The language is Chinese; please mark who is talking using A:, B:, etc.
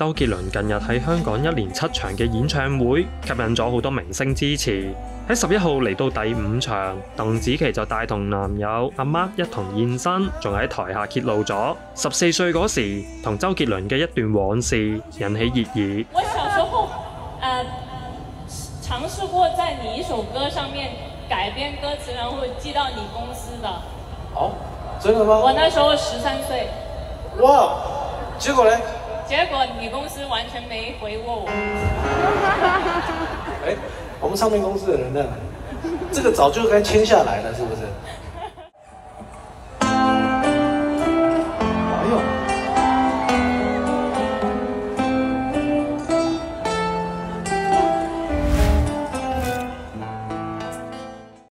A: 周杰伦近日喺香港一连七场嘅演唱会，吸引咗好多明星支持。喺十一号嚟到第五场，邓紫棋就带同男友阿妈一同现身，仲喺台下揭露咗十四岁嗰时同周杰伦嘅一段往事，引起热议。
B: 我小时候，诶，尝试过在你一首歌上面改编歌词，然后寄到你公司的。
C: 哦，真的吗？
B: 我那时候十三岁。
C: 哇，结果呢？
B: 结果你公司完全没回过我。
C: 哎，我们唱片公司的人呢？这个早就该签下来了，是不是？